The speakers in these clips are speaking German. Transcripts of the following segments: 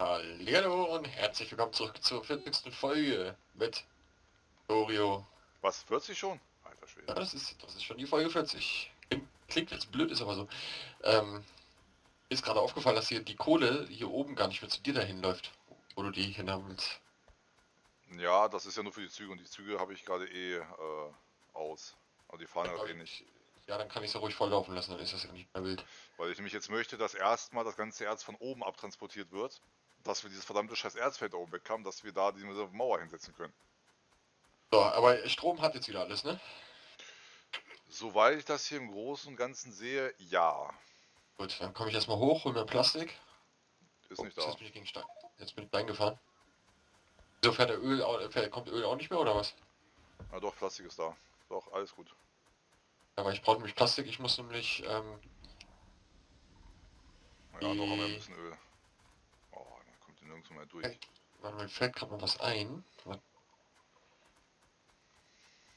Hallo und herzlich willkommen zurück zur 40. Folge mit Oreo. Was, 40 schon? Alter Ja, Schwede. das ist, das ist schon die Folge 40. Klingt jetzt blöd, ist aber so. Ähm, ist gerade aufgefallen, dass hier die Kohle hier oben gar nicht mehr zu dir dahin läuft, wo du die hinhammst. Ja, das ist ja nur für die Züge und die Züge habe ich gerade eh äh, aus. Aber die fahren ja eh nicht. Ja, dann kann ich es ja ruhig volllaufen lassen, dann ist das ja nicht mehr wild. Weil ich nämlich jetzt möchte, dass erstmal das ganze Erz von oben abtransportiert wird. Dass wir dieses verdammte scheiß Erzfeld oben weghaben, dass wir da diese Mauer hinsetzen können. So, aber Strom hat jetzt wieder alles, ne? Soweit ich das hier im Großen und Ganzen sehe, ja. Gut, dann komme ich erstmal hoch, hol mir Plastik. Ist nicht Ups, da. Jetzt bin ich gegen Stein. Jetzt bin ich reingefahren. Wieso fährt der Öl, fährt, kommt Öl auch nicht mehr oder was? Ja doch, Plastik ist da. Doch, alles gut. Aber ich brauche nämlich Plastik, ich muss nämlich, ähm, Ja, noch haben wir ein bisschen Öl. Nirgends mehr durch. Warte mal, fällt gerade mal was ein.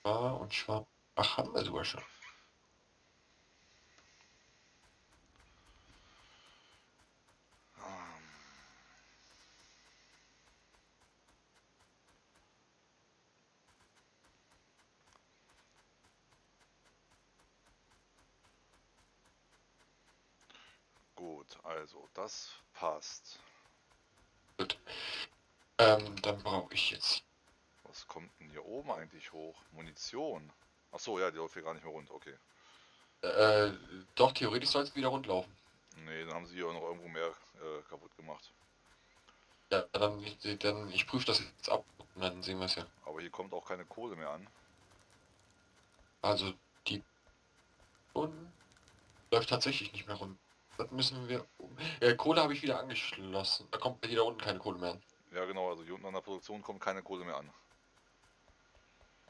Schwar und Schwab. Ach, haben wir sogar schon. Ähm, Gut, also das passt. Ähm, dann brauche ich jetzt. Was kommt denn hier oben eigentlich hoch? Munition. Ach so, ja, die läuft hier gar nicht mehr rund. Okay. Äh, doch, theoretisch soll es wieder rundlaufen. Nee, dann haben sie hier auch noch irgendwo mehr äh, kaputt gemacht. Ja, dann, dann ich prüfe das jetzt ab und dann sehen wir es ja. Aber hier kommt auch keine Kohle mehr an. Also die und läuft tatsächlich nicht mehr rund. Das müssen wir. um- Äh, Kohle habe ich wieder angeschlossen. Da kommt hier da unten keine Kohle mehr an. Ja genau, also hier unten an der Produktion kommt keine Kohle mehr an.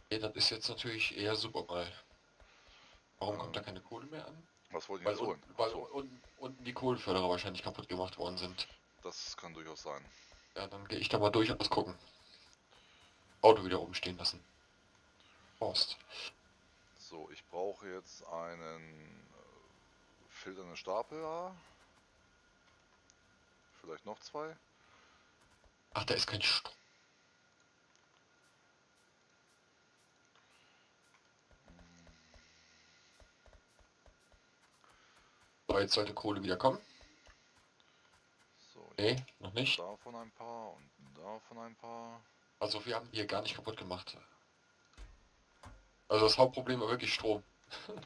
Okay, das ist jetzt natürlich eher super mal. Warum kommt da keine Kohle mehr an? Was wollt ihr Weil, jetzt holen? unten, weil so, unten, unten die Kohlenförderer wahrscheinlich kaputt gemacht worden sind. das kann durchaus sein. Ja, dann gehe ich da mal durch und gucken. Auto wieder oben stehen lassen. Forst. So, ich brauche jetzt einen äh, filternden Stapel. ja. Vielleicht noch zwei. Ach, da ist kein Strom. So, jetzt sollte Kohle wieder kommen. So, Nee, noch nicht. davon ein paar und davon ein paar. Also wir haben hier gar nicht kaputt gemacht. Also das Hauptproblem war wirklich Strom.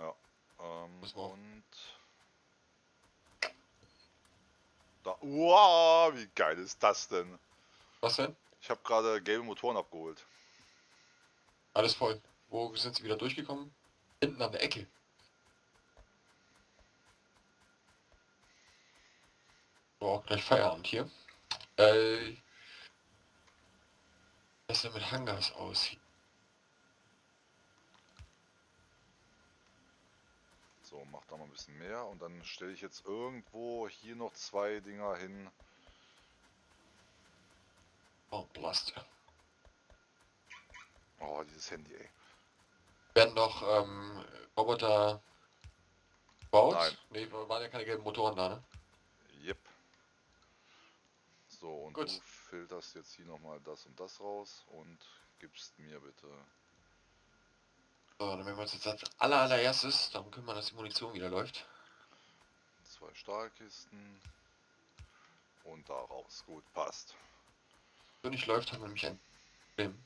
Ja. Ähm, und da. Wow, wie geil ist das denn? Was denn? Ich habe gerade gelbe Motoren abgeholt. Alles voll. Wo sind sie wieder durchgekommen? Hinten an der Ecke. So, gleich Feierabend hier. Äh, was denn mit Hangars aussieht. So, mach da mal ein bisschen mehr und dann stelle ich jetzt irgendwo hier noch zwei Dinger hin. Oh, Blaster. Oh, dieses Handy, ey. Werden noch ähm, Roboter gebaut? Nein. Nee, waren ja keine gelben Motoren da, ne? Yep. So, und Gut. du filterst jetzt hier nochmal das und das raus und gibst mir bitte. So, dann werden wir uns jetzt als aller allererstes darum kümmern, dass die Munition wieder läuft. Zwei Stahlkisten. Und da raus. Gut, passt. Wenn nicht läuft, haben wir nämlich ein Problem.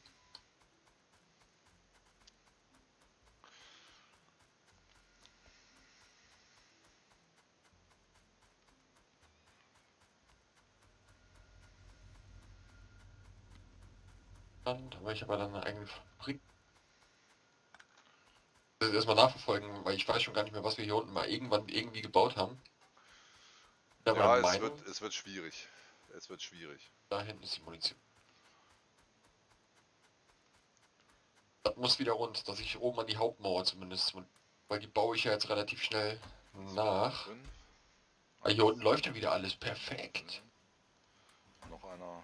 Dann habe ich aber dann eine eigene Fabrik. Das erstmal nachverfolgen, weil ich weiß schon gar nicht mehr, was wir hier unten mal irgendwann irgendwie gebaut haben. Da Ja, es wird, es wird schwierig. Es wird schwierig. da hinten ist die Munition. Das muss wieder rund, dass ich oben an die Hauptmauer zumindest, weil die baue ich ja jetzt relativ schnell nach. Ah, hier unten läuft ja wieder alles perfekt. Noch einer.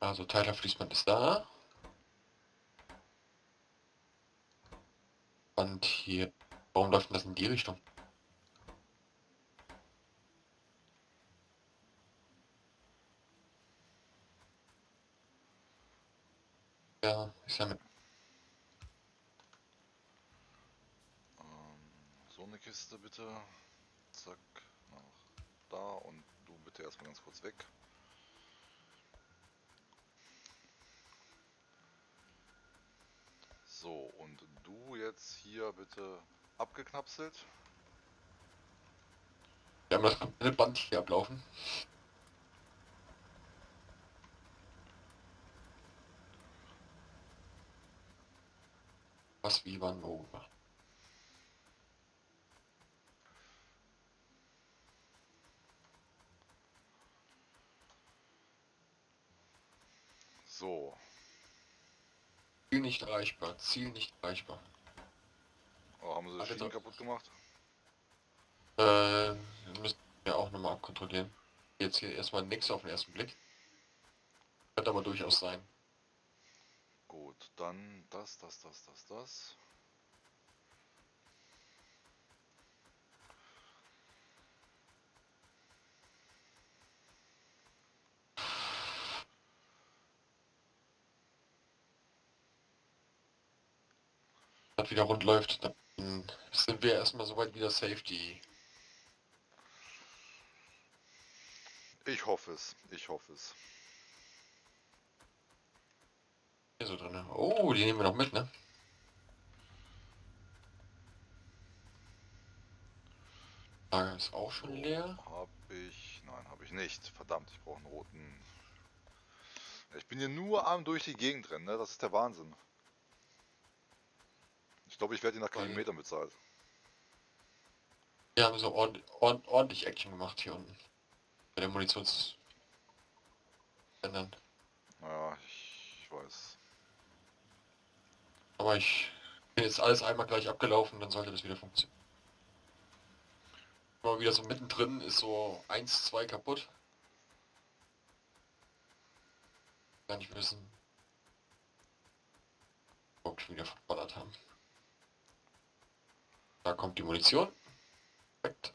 Also Teilerfließband ist da. Und hier... Warum läuft denn das in die Richtung? Ja, ist ja mit. so eine Kiste bitte. Zack, nach da und du bitte erstmal ganz kurz weg. So, und du jetzt hier bitte abgeknapselt. Wir haben das komplette Band hier ablaufen. Was, wie, wann, wo. So, Ziel nicht erreichbar, Ziel nicht erreichbar. oh, haben sie Ach, Schienen kaputt gemacht? Äh, wir müssen ja auch nochmal abkontrollieren. Jetzt hier erstmal nichts auf den ersten Blick. Könnte aber durchaus sein. Gut, dann das, das, das, das, das. Das wieder rund läuft, dann sind wir erstmal soweit wieder Safety. Ich hoffe es, ich hoffe es. Hier so drin. Oh, die nehmen wir noch mit, ne? Lager ist auch schon leer. Hab ich. Nein, habe ich nicht. Verdammt, ich brauche einen roten. Ich bin hier nur am durch die Gegend rennen, ne? Das ist der Wahnsinn. Ich glaube, ich werde ihn nach Kilometern bezahlt. Wir haben so ordentlich, ord ordentlich Action gemacht hier unten. Bei den Munitions... Ändern. Naja, ich weiß. Aber ich bin jetzt alles einmal gleich abgelaufen, dann sollte das wieder funktionieren. Aber wieder so mittendrin ist so 1, 2 kaputt. Gar nicht wissen. Ob schon wieder verballert haben. Da kommt die Munition. Perfekt.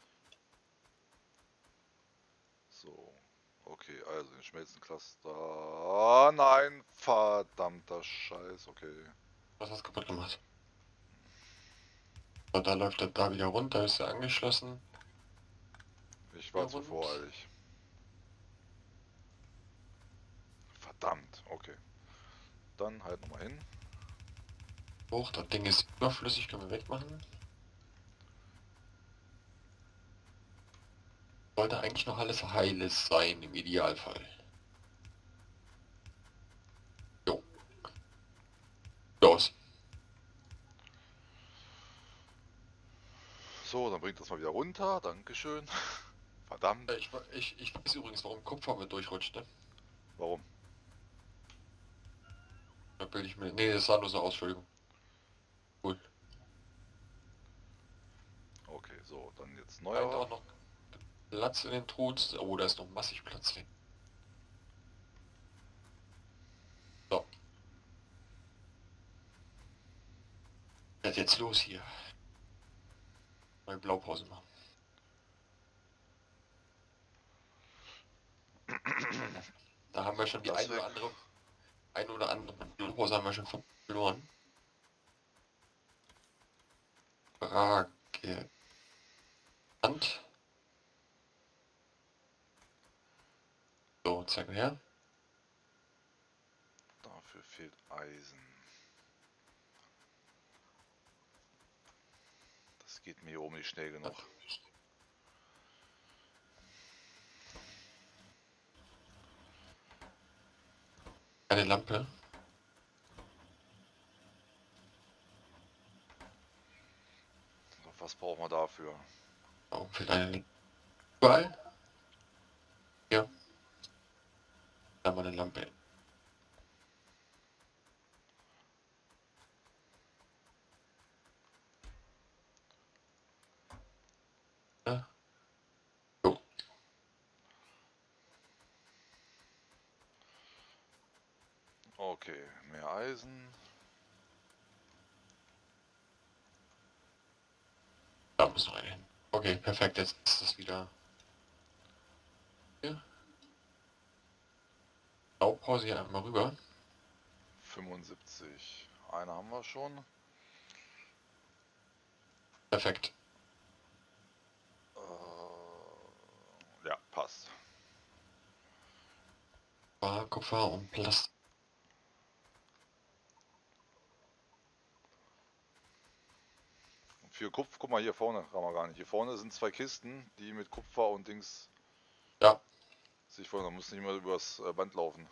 So. Okay, also den Schmelzencluster. Ah, nein, verdammter Scheiß. Okay. Was hast du kaputt gemacht? So, da läuft er da wieder runter, ist er angeschlossen. Ich war Ja, zu voreilig. Verdammt, okay. Dann halt nochmal hin. Hoch, das Ding ist überflüssig, können wir wegmachen. Sollte eigentlich noch alles heiles sein, im Idealfall. Jo. Los. So, dann bringt das mal wieder runter. Dankeschön. Verdammt. Äh, Ich, ich, ich weiß übrigens, warum Kupfer mit durchrutscht, ne? Warum? Da bilde ich mir... Nee, das sah nur so aus, Entschuldigung. Cool. Okay, so, dann jetzt noch Platz in den Truhen. Oh, da ist noch massig Platz drin. So. Was jetzt los hier? Mal Blaupause machen. Da haben wir schon die ein oder andere, ein oder andere Blaupause haben wir schon verloren. Frage. Hand. Mal her. Dafür fehlt Eisen. Das geht mir hier oben nicht schnell genug. Eine Lampe. Was brauchen wir dafür? Oh, eine Überall. Ja. Da wir eine Lampe. Ja. Okay, mehr Eisen. Da muss noch eine hin. Okay, perfekt. Jetzt ist das wieder. Blaupause hier einmal rüber. 75. Eine haben wir schon. Perfekt. Äh, ja, passt. War Kupfer und Plast. Für Kupfer, guck mal hier vorne, kann man gar nicht. Hier vorne sind zwei Kisten, die mit Kupfer und Dings Ja, sich vorne, da muss nicht mehr übers äh, Band laufen.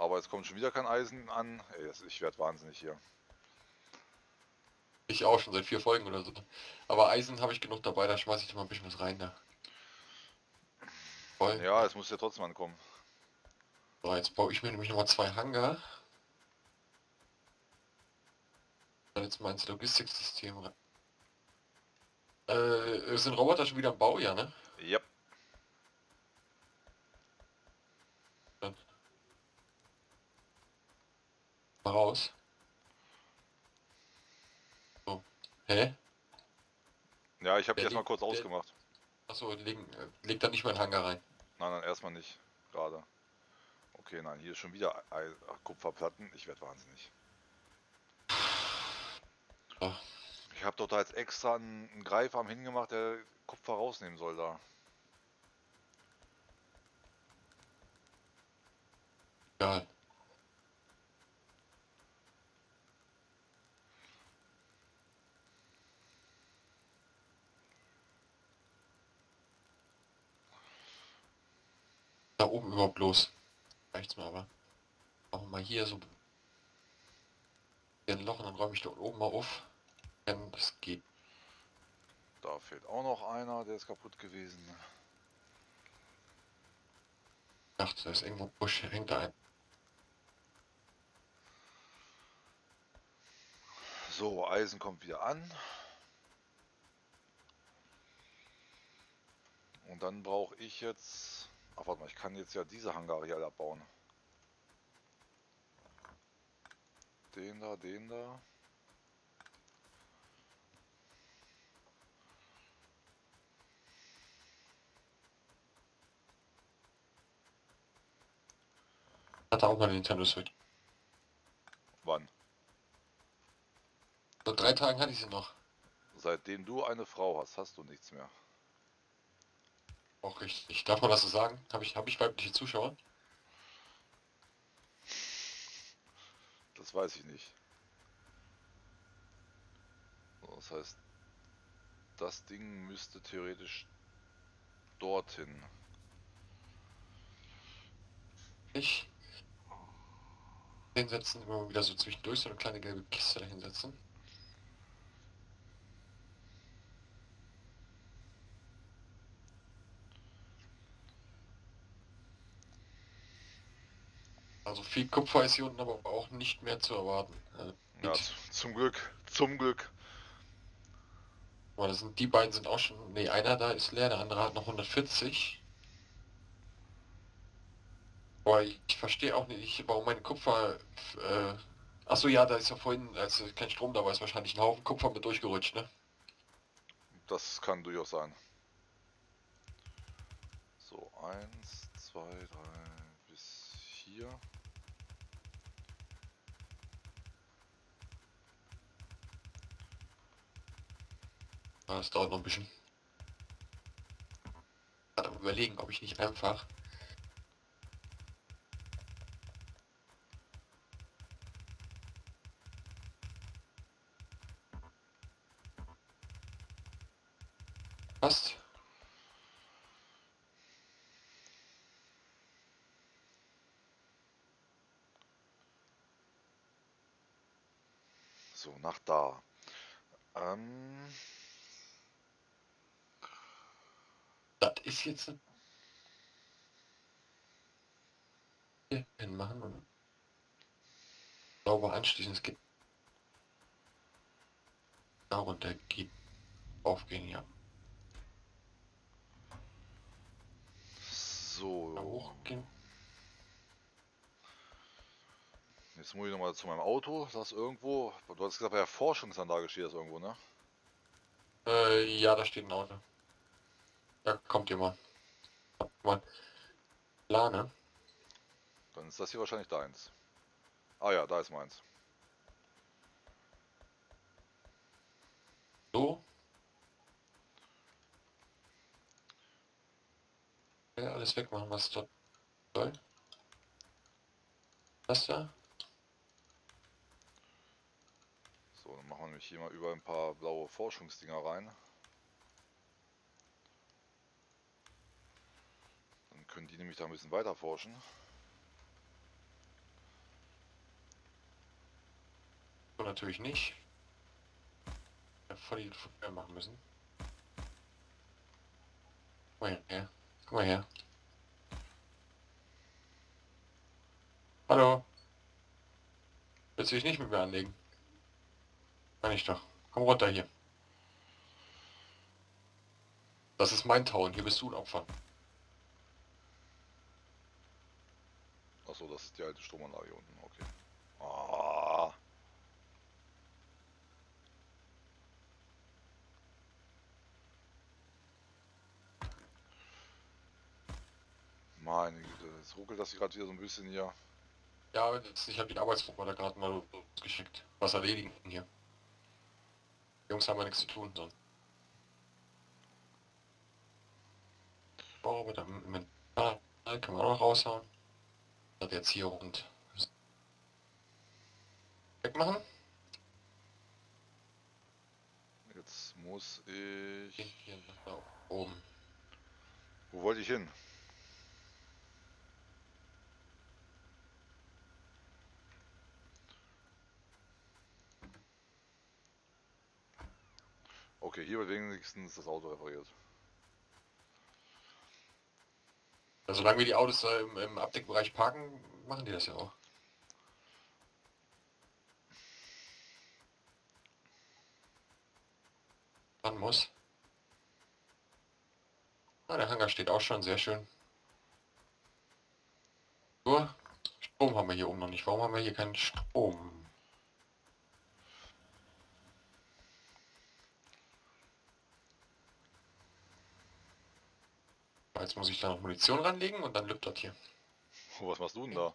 Aber jetzt kommt schon wieder kein Eisen an. Ey, das, ich werde wahnsinnig hier. ich auch schon seit vier Folgen oder so. Aber Eisen habe ich genug dabei, da schmeiße ich mal ein bisschen was rein da. Voll. Ja, es muss ja trotzdem ankommen. So, jetzt baue ich mir nämlich nochmal zwei Hangar. Dann jetzt mal ins Logistiksystem rein. Äh, sind Roboter schon wieder im Bau, ja, ne? Yep. Raus. So. Hä? Ja, ich habe die erstmal kurz der- ausgemacht. Achso, legen, äh, leg da nicht mal einen Hangar rein. Nein, nein, erstmal nicht. Gerade. Okay, nein, hier ist schon wieder Ei- ach, Kupferplatten. Ich werde wahnsinnig. So. Ich habe doch da jetzt extra einen, einen Greifarm hingemacht, der Kupfer rausnehmen soll da. Egal. Da oben überhaupt los. Reicht's mal aber. Machen wir mal hier so ein Loch und dann räume ich da oben mal auf. Wenn das geht. Da fehlt auch noch einer, der ist kaputt gewesen. Ach, da ist irgendwo ein Busch, hängt da ein. So, Eisen kommt wieder an. Und dann brauche ich jetzt... Ach, warte mal, ich kann jetzt ja diese Hangare hier alle abbauen. Den da, den da. Hatte auch mal eine Nintendo Switch. Wann? Vor drei Tagen hatte ich sie noch. Seitdem du eine Frau hast, hast du nichts mehr. Auch richtig. Darf man das so sagen? Habe ich, hab ich weibliche Zuschauer? Das weiß ich nicht. Das heißt, das Ding müsste theoretisch dorthin. Ich hinsetzen, immer wieder so zwischendurch so eine kleine gelbe Kiste dahinsetzen. Also viel Kupfer ist hier unten aber auch nicht mehr zu erwarten. Also, Ja, zum Glück, zum Glück. Das sind, die beiden sind auch schon, nee, einer da ist leer, der andere hat noch 140. Boah, ich, ich verstehe auch nicht, warum meine Kupfer, äh, achso ja, da ist ja vorhin, als kein Strom da war, ist wahrscheinlich ein Haufen Kupfer mit durchgerutscht, ne? Das kann durchaus sein. So, eins, zwei, drei, bis hier. Das dauert noch ein bisschen. Gerade überlegen, ob ich nicht einfach passt. So, nach da. Ähm, Das ist jetzt ein hinmachen und sauber anschließen. Es geht da runter geht aufgehen, ja. Da so. hochgehen. Jetzt muss ich nochmal zu meinem Auto. Das irgendwo. Du hast gesagt, bei der Forschungsanlage steht das irgendwo, ne? Äh, ja, da steht ein Auto. Da kommt jemand. Mal. Plane. Dann ist das hier wahrscheinlich deins. Ah ja, da ist meins. So. Ja, alles wegmachen, was dort soll. Das da? So, dann machen wir nämlich hier mal über ein paar blaue Forschungsdinger rein. Können die nämlich da ein bisschen weiter forschen. Natürlich nicht. Voll die Feuer machen müssen. Guck mal her. Guck mal her. Hallo. Willst du dich nicht mit mir anlegen? Kann ich doch. Komm runter hier. Das ist mein Town. Hier bist du ein Opfer. Achso, das ist die alte Stromanlage unten. Okay. Ah. Meine Güte, jetzt ruckelt das gerade wieder so ein bisschen hier. Ja, jetzt, ich habe die Arbeitsgruppe da gerade mal geschickt. Was erledigen hier. Die Jungs haben ja nichts zu tun. Oh, mit dem Inventar kann man auch noch raushauen. Das jetzt hier und wegmachen. Jetzt muss ich... Hier nach da oben. Wo wollte ich hin? Okay, hier wird wenigstens das Auto repariert. Also, solange wir die Autos im, im Abdeckbereich parken, machen die das ja auch. Man muss. Ah, der Hangar steht auch schon, sehr schön. Nur, Strom haben wir hier oben noch nicht. Warum haben wir hier keinen Strom? Jetzt muss ich da noch Munition ranlegen und dann lübt das hier. Oh, was machst du denn da?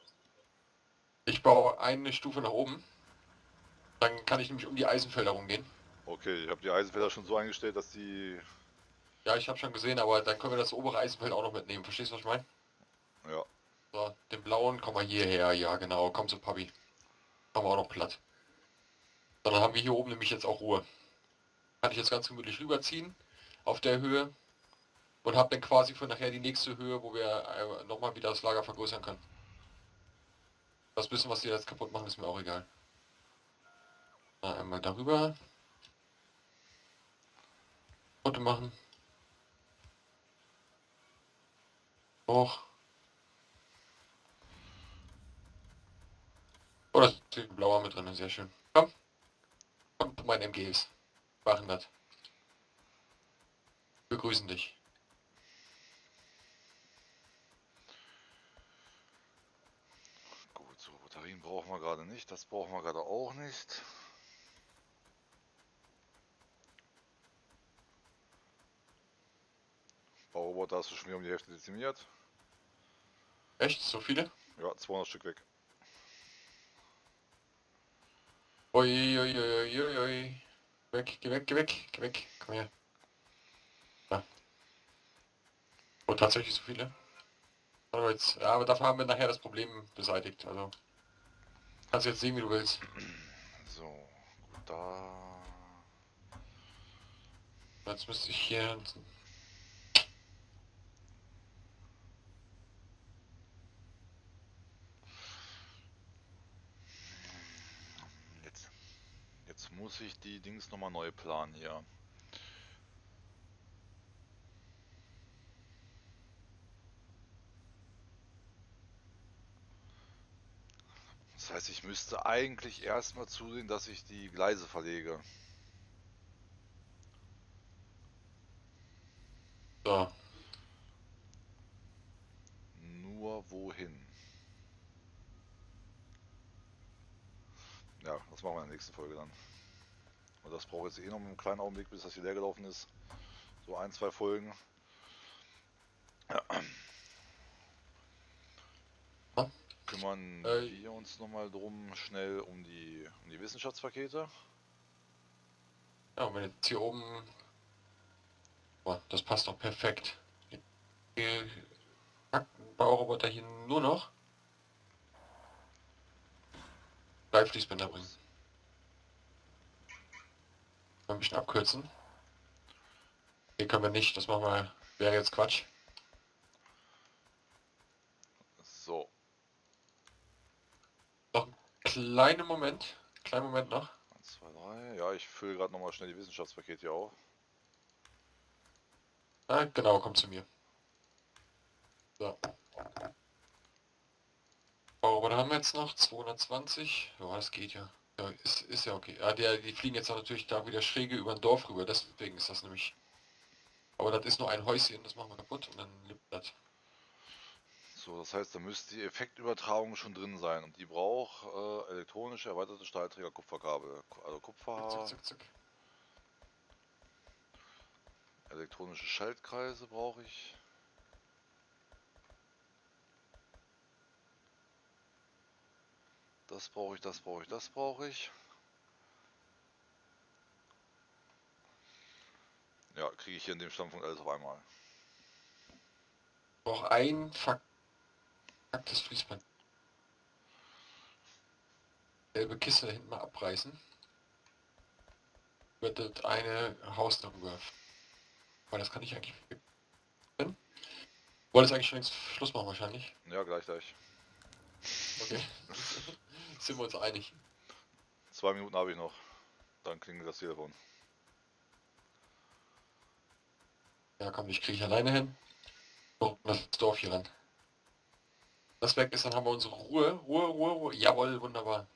Ich baue eine Stufe nach oben. Dann kann ich nämlich um die Eisenfelder rumgehen. Okay, ich habe die Eisenfelder schon so eingestellt, dass die... Ja, ich habe schon gesehen, aber dann können wir das obere Eisenfeld auch noch mitnehmen. Verstehst du, was ich meine? Ja. So, den blauen, komm mal hierher. Ja, genau. Komm zu Papi. Machen wir auch noch platt. So, dann haben wir hier oben nämlich jetzt auch Ruhe. Kann ich jetzt ganz gemütlich rüberziehen auf der Höhe und habe dann quasi für nachher die nächste Höhe, wo wir äh, nochmal wieder das Lager vergrößern können. Das bisschen, was die jetzt kaputt machen, ist mir auch egal. Na, einmal darüber. Foto machen. Hoch. Oh, da ist ein blauer mit drin, sehr schön. Komm. Zu meinen MGs. Machen das. Wir grüßen dich. Gut, so Batterien brauchen wir gerade nicht. Das brauchen wir gerade auch nicht. Bauroboter hast du schon wieder um die Hälfte dezimiert. Echt? So viele? Ja, 200 Stück weg. Ui, ui, ui, ui, ui. Weg, geh weg, geh weg, geh weg. Komm her. Da. Oh, tatsächlich so viele. Aber jetzt, ja, aber dafür haben wir nachher das Problem beseitigt. Also kannst jetzt sehen, wie du willst. So, gut, da... Jetzt müsste ich hier Jetzt, jetzt muss ich die Dings nochmal neu planen hier. Das heißt, ich müsste eigentlich erstmal zusehen, dass ich die Gleise verlege. so. Nur wohin? Ja, das machen wir in der nächsten Folge dann. Und das braucht jetzt eh noch einen kleinen Augenblick, bis das hier leer gelaufen ist. So ein, zwei Folgen. Ja. Ja. Kümmern Äh, wir uns nochmal drum, schnell um die, um die Wissenschaftspakete. Ja, wenn jetzt hier oben... Boah, das passt doch perfekt. Die Bauroboter hier nur noch drei Fließbänder bringen. Ein bisschen abkürzen. Hier können wir nicht, das machen wir, wäre jetzt Quatsch. So, Noch einen kleinen Moment, kleinen Moment noch. 1, 2, 3. Ja, ich fülle gerade nochmal schnell die Wissenschaftspakete hier auf. Ah, genau, kommt zu mir. So. Bauroboter haben wir jetzt noch, 220. Ja, das geht ja. Ja, ist, ist ja okay. Ja, der, die fliegen jetzt auch natürlich da wieder schräge über ein Dorf rüber, deswegen ist das nämlich... Aber das ist nur ein Häuschen, das machen wir kaputt und dann lebt das. So, das heißt, da müsste die Effektübertragung schon drin sein und die braucht äh, elektronische erweiterte Stahlträger Kupferkabel. Ku- Also Kupfer, Zuck, zuck, zuck. elektronische Schaltkreise brauche ich. Das brauche ich, das brauche ich, das brauche ich. Ja, kriege ich hier in dem Standpunkt alles auf einmal. Braucht ein verkacktes Fließband. Gelbe Kiste da hinten mal abreißen. Wird das eine Haus darüber. Weil das kann ich eigentlich. Wollte es eigentlich schon längst Schluss machen wahrscheinlich. Ja, gleich, gleich. Okay. Sind wir uns einig. Zwei Minuten habe ich noch. Dann klingelt das Telefon. Ja komm, ich kriege ich alleine hin. So, das Dorf hier ran. Das weg ist, dann haben wir unsere Ruhe. Ruhe, Ruhe, Ruhe. Jawohl, wunderbar.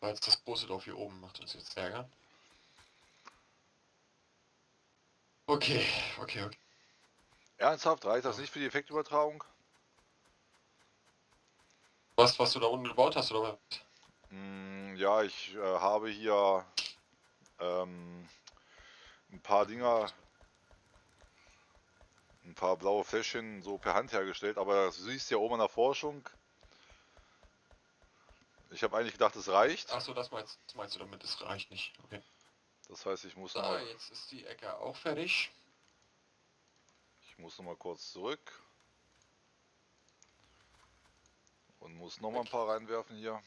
Weil jetzt das große Dorf hier oben macht uns jetzt Ärger. Okay, okay, okay. Ernsthaft, reicht das nicht für die Effektübertragung? Was, was du da unten gebaut hast, oder was? Mm, ja, ich äh, habe hier ähm, ein paar Dinger, ein paar blaue Fläschchen so per Hand hergestellt, aber du siehst ja oben an der Forschung. Ich habe eigentlich gedacht, es reicht. Ach so, das meinst, das meinst du damit, es reicht nicht. Okay. Das heißt, ich muss So, noch mal, jetzt ist die Ecke auch fertig. ich muss noch mal kurz zurück und muss noch mal ein paar reinwerfen hier.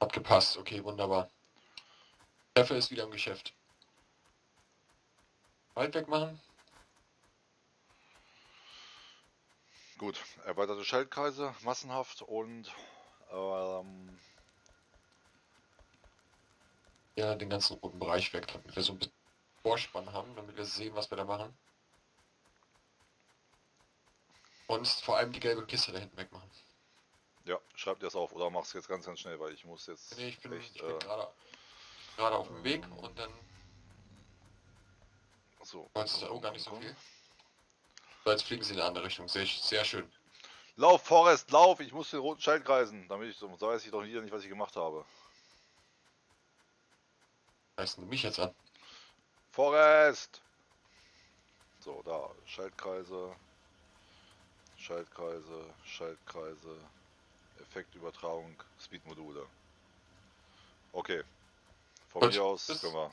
Hat gepasst, okay, wunderbar. Treffer ist wieder im Geschäft. Wald wegmachen. Gut, erweiterte Schaltkreise, massenhaft und ähm, Ja, den ganzen roten Bereich weg, damit wir so ein bisschen Vorspann haben, damit wir sehen, was wir da machen. Und vor allem die gelbe Kiste da hinten wegmachen. ja, schreib dir das auf oder mach's jetzt ganz, ganz schnell, weil ich muss jetzt Nee, ich bin, echt, ich bin äh, gerade gerade auf dem Weg und dann so. es auch gar nicht so viel. So, jetzt fliegen sie in eine andere Richtung. Sehr, sehr schön. Lauf, Forrest, lauf! Ich muss den roten Schaltkreisen, damit ich so, weiß ich doch wieder nicht, was ich gemacht habe. Reißen du mich jetzt an? Forrest! So, da, Schaltkreise, Schaltkreise, Schaltkreise, Effektübertragung, Speedmodule. Okay. Von mir aus können wir.